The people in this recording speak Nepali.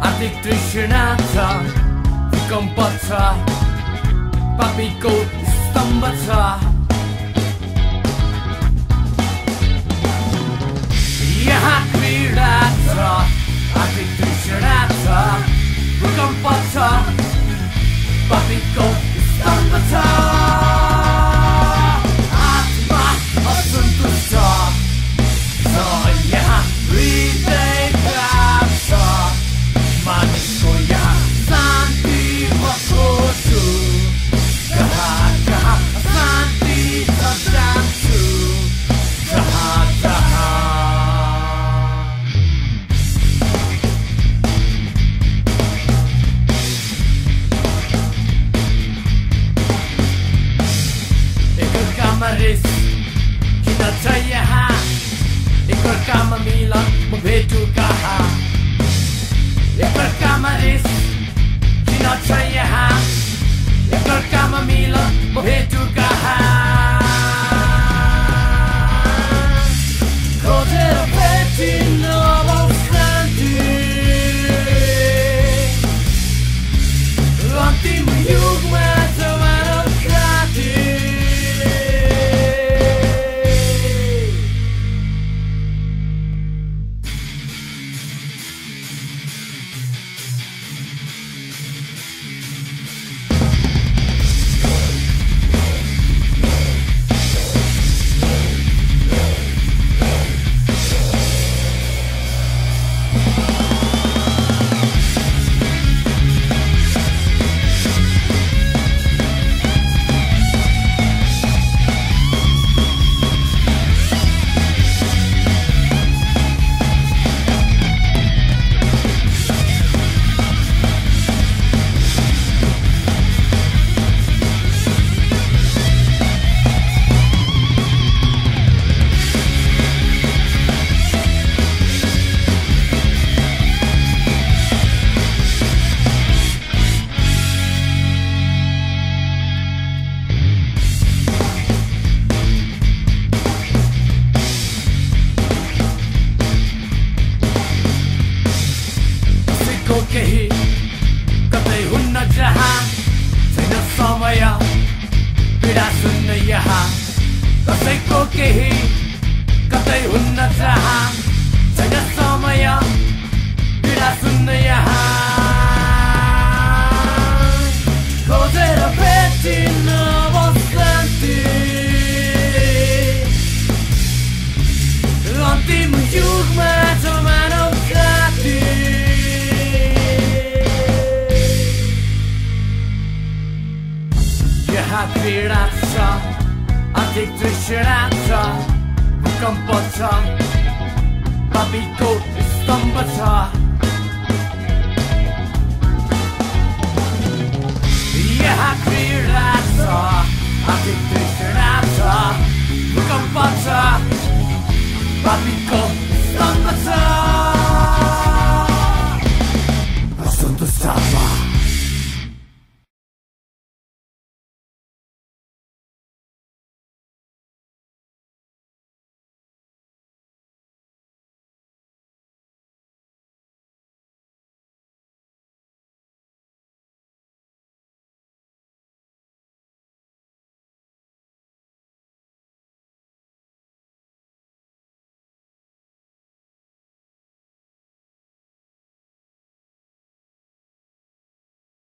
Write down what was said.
Artiktrišenáca, kompaca, papíkou stambaca. educada E perché mi resti, chi no c'è ha. E perché mi mila, mi educada पीडा सुन्न यहाँ। कसैको केही कतै हुन्न जहाँ छैन समय पीडा सुन्न यहाँ। खोजेर भेटिन अब शान्ति अन्तिम युगमा छ यहाँ पीडा छ अधिक तृष्णा छ भूकम्प छ पापीको स्तम्भ छ यहाँ पीडा छ अधिक